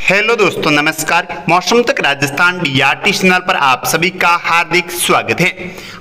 Hello दोस्तों, नमस्कार। मौसम तक राजस्थान डीआरटी चैनल पर आप सभी का हार्दिक स्वागत है।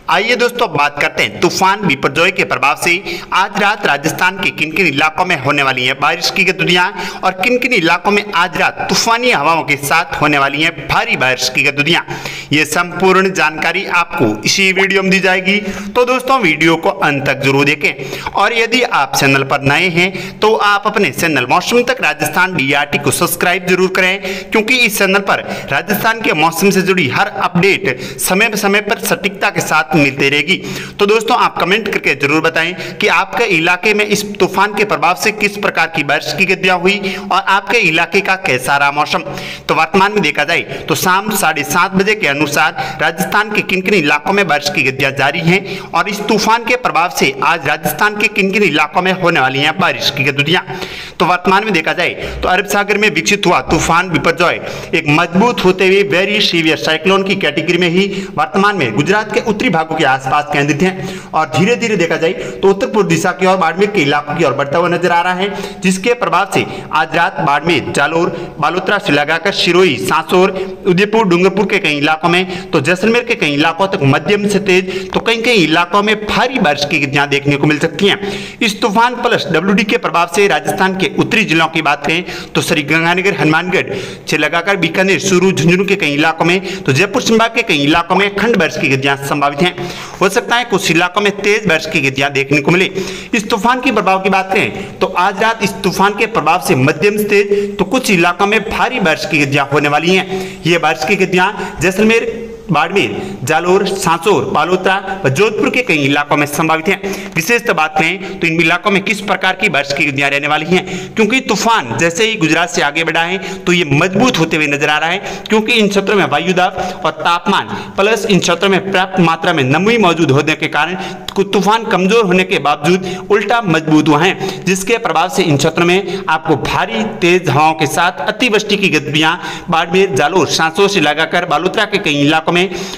आइए दोस्तों, बात करते हैं तूफ़ान बिपरजॉय के प्रभाव से। आज रात राजस्थान के किन किन इलाकों में होने वाली है बारिश की गतिविधियाँ और किन किन इलाकों में आज रात तूफानी हवाओं के साथ होने वाली है भारी बारिश की गतिविधियाँ। ये संपूर्ण जानकारी आपको इसी वीडियो में दी जाएगी। तो दोस्तों, वीडियो को अंत तक ज़रूर देखें। और यदि आप चैनल पर नए हैं तो आप अपने चैनल मौसम तक राजस्थान डीआरटी को सब्सक्राइब ज़रूर करें, क्योंकि इस चैनल पर राजस्थान के मौसम से जुड़ी हर अपडेट समय समय पर सटीकता के साथ मिलती रहेगी। तो दोस्तों, आप कमेंट करके ज़रूर बताएँ कि आपके इलाके में इस तूफ़ान के प्रभाव से किस प्रकार की बारिश की गतियाँ हुई और आपके इलाके का कैसा रहा मौसम। तो वर्तमान में देखा जाए तो शाम साढ़े सात बजे के अनुसार राजस्थान के किन किन इलाकों में बारिश की गतियाँ जारी हैं और इस तूफ़ान के प्रभाव से आज राजस्थान के किन किन इलाकों में होने वाली हैं बारिश की गतिविधियाँ। तो वर्तमान में देखा जाए तो अरब सागर में विकसित हुआ तूफ़ान बिपरजॉय एक मज़बूत होते हुए वेरी सीवियर साइक्लोन की कैटेगरी में ही। वर्तमान में गुजरात के उत्तरी भागों के आसपास केंद्रित हैं और धीरे धीरे देखा जाए तो उत्तर पूर्व दिशा की ओर बाड़मेर के इलाकों की ओर बढ़ता हुआ नज़र आ रहा है, जिसके प्रभाव से आज रात बाड़मेर, जालोर, बालोतरा से लगाकर शिरोई, सांसोर, उदयपुर, डूंगरपुर के कई इलाकों में तो जैसलमेर के कई इलाकों तक मध्यम से तेज तो कई कई इलाकों में भारी बारिश की घटनाएँ देखने को मिल सकती हैं। इस तूफ़ान प्लस डब्ल्यूडी के प्रभाव से राजस्थान के उत्तरी जिलों की बात करें तो श्री गंगानगर, हनुमानगढ़ से लगाकर बीकानेर, सुरू, झुंझुनू के कई इलाकों में तो जयपुर संभाग के कई इलाकों में खंड बारिश की घटनाएँ संभावित हैं। हो सकता है कुछ इलाकों में तेज बारिश की गतियाँ देखने को मिले। इस तूफ़ान के प्रभाव की बात करें तो आज रात इस तूफ़ान के प्रभाव से मध्यम तेज तो कुछ इलाकों में भारी बारिश की गतियाँ होने वाली हैं। ये बारिश की गतियाँ जैसलमेर बाड़मेर, जालोर, सांसोर, बालोतरा व जोधपुर के कई इलाकों में संभावित हैं। विशेषतः बात करें तो इन इलाकों में किस प्रकार की बारिश की गतियाँ रहने वाली हैं? क्योंकि तूफ़ान जैसे ही गुजरात से आगे बढ़ा है तो ये मज़बूत होते हुए नज़र आ रहा है, क्योंकि इन क्षेत्रों में वायुदाब और तापमान प्लस इन क्षेत्रों में पर्याप्त मात्रा में नमी मौजूद होने के कारण तूफ़ान कमज़ोर होने के बावजूद उल्टा मज़बूत हुआ है, जिसके प्रभाव से इन क्षेत्रों में आपको भारी तेज हवाओं के साथ अतिवृष्टि की गतिविधियाँ बाड़मेर, जालोर सांसों से लगाकर बालोतरा के कई इलाकों में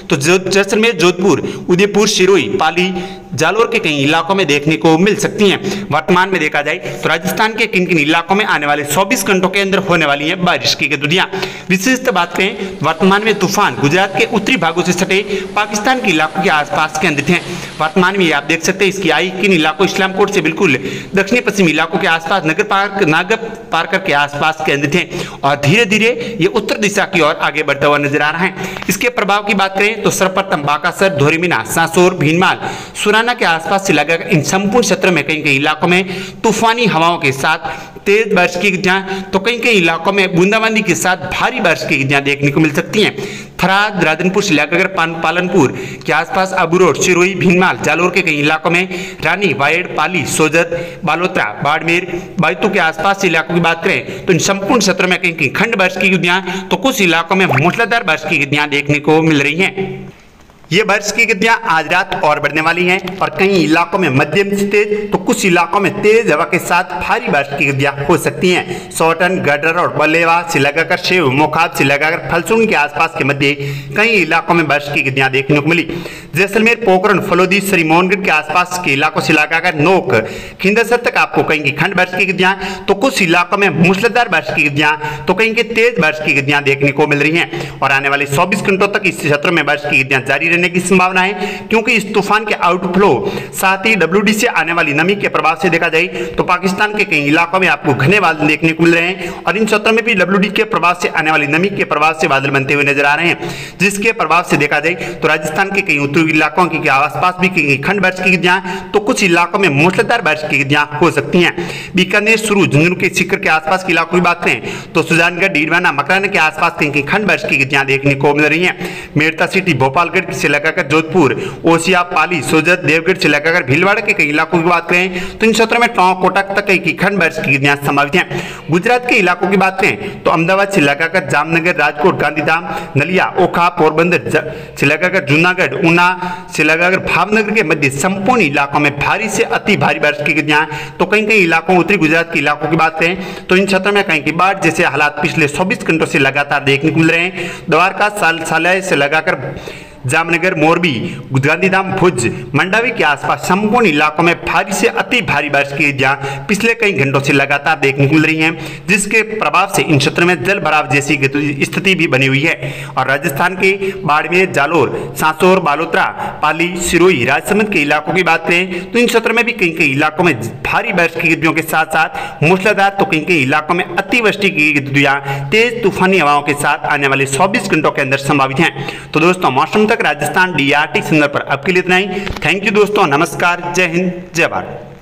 तो जैसलमेर जोधपुर उदयपुर शिरोई पाली जालोर के कई इलाकों में देखने को मिल सकती हैं। वर्तमान में देखा जाए तो राजस्थान के किन किन इलाकों में आने वाले 24 घंटों के अंदर होने वाली है बारिश की गतिविधियाँ। विशेषतः बात करें, वर्तमान में तूफ़ान गुजरात के उत्तरी भागों से सटे पाकिस्तान के इलाकों के आसपास केंद्रित हैं वर्तमान में आप देख सकते हैं इसकी आई किन इलाकों, इस्लामकोट से बिल्कुल दक्षिणी पश्चिमी इलाकों के आसपास, नगर पार्क नागर पार्कर के आसपास केंद्रित हैं और धीरे धीरे ये उत्तर दिशा की ओर आगे बढ़ता हुआ नज़र आ रहा है। इसके प्रभाव की बात करें तो सर्वप्रथम बाकासर धोरीमीना सासोर, भीनमाल सुराना के आसपास से लगाकर इन संपूर्ण क्षेत्रों में कई कई इलाकों में तूफानी हवाओं के साथ तेज बारिश की घटनाएँ तो कई कई इलाकों में बूंदाबांदी के साथ भारी बारिश की घटनाएँ देखने को मिल सकती हैं। थराद राधनपुर से लगाकर पालनपुर के आसपास अबूरोड सिरोही, भीनमाल, जालोर के कई इलाकों में रानी, वायड़, पाली, सोजत, बालोत्रा, बाड़मेर, बायतू के आसपास इलाकों की बात करें तो इन संपूर्ण क्षेत्रों में कहीं कहीं खंड बारिश की तो कुछ इलाकों में मूसलाधार बारिश की देखने को मिल रही हैं। ये बारिश की गतियाँ आज रात और बढ़ने वाली हैं और कई इलाकों में मध्यम से तेज तो कुछ इलाकों में तेज हवा के साथ भारी बारिश की गतियाँ हो सकती हैं। सोटन, गडर और बलेवा से लगाकर शेव, मोखाब से लगाकर फलसून के आसपास के मध्य कई इलाकों में बारिश की गतियाँ देखने को मिली। जैसलमेर, पोखरण फलोदी श्री मोहनगढ़ के आसपास के इलाकों से लगाकर नोक, खिंदसर तक आपको कहीं की खंड बारिश की गतियाँ तो कुछ इलाकों में मूसलाधार बारिश की गतियाँ तो कहीं की तेज बारिश की गतियाँ देखने को मिल रही है। और आने वाले चौबीस घंटों तक इस क्षेत्रों में बारिश की गतियाँ जारी रहने की संभावना है, क्योंकि इस तूफ़ान के आउटफ्लो साथ ही डब्ल्यू से आने वाली नमी के प्रभाव से देखा जाए तो पाकिस्तान के कई इलाकों में आपको घने बादल देखने को मिल रहे हैं और इन क्षेत्रों में भी डब्ल्यू के प्रभाव से आने वाली नमी के प्रभाव से बादल बनते हुए नज़र आ रहे हैं, जिसके प्रभाव से देखा जाए तो राजस्थान के कई उत्तरी इलाकों की आसपास भी कई खंड बारिश की गतियाँ तो कुछ इलाकों में मूसलाधार बारिश की गतियाँ हो सकती हैं। बीकानेर शुरू झुंझुनू के शिखर के आसपास के इलाकों की बात करें तो सुजानगढ़, डीडवाना मकराना के आसपास कहीं खंड बारिश की गतियाँ देखने को मिल रही है। मेरता सिटी, भोपालगढ़ लगाकर जोधपुर, ओसिया, पाली, सोजत, देवगढ़ से लगाकर भीलवाड़ा के कई इलाकों की बात करें तो इन क्षेत्रों में टोंक, कोटक तक कई खंड बारिश की घटनाएँ संभावित हैं। गुजरात के इलाकों की बात करें तो अहमदाबाद से लगाकर जामनगर, राजकोट, गांधीधाम, नलिया, ओखा, पोरबंदर से लगाकर जूनागढ़, ऊना से लगाकर भावनगर के मध्य संपूर्ण इलाकों में भारी से अति भारी बारिश की घटनाएँ तो कई कई इलाकों, उत्तरी गुजरात के इलाकों की बात करें तो इन क्षेत्रों में कहीं की बाढ़ जैसे हालात पिछले चौबीस घंटों से लगातार देखने को मिल रहे हैं। द्वारका साल, सालय से लगाकर जामनगर, मोरबी गांधीधाम भुज, मंडावी के आसपास संपूर्ण इलाकों में भारी से अति भारी बारिश की जहाँ पिछले कई घंटों से लगातार देखने को मिल रही है, जिसके प्रभाव से इन क्षेत्रों में जल भराव जैसी स्थिति भी बनी हुई है। और राजस्थान के बाड़मेर, जालोर, सांसोर, बालोत्रा, पाली, सिरोही, राजसमंद के इलाकों की बात करें तो इन क्षेत्रों में भी कई कई इलाकों में भारी बारिश की गतियों के साथ साथ मूसलाधार तो कई कई इलाकों में अतिवृष्टि की गतिविधियाँ, तेज तूफानी हवाओं के साथ आने वाले 24 घंटों के अंदर संभावित हैं। तो दोस्तों, मौसम तक राजस्थान डीआरटी सेंटर पर अब के लिए इतना ही। थैंक यू दोस्तों, नमस्कार, जय हिंद, जय भारत।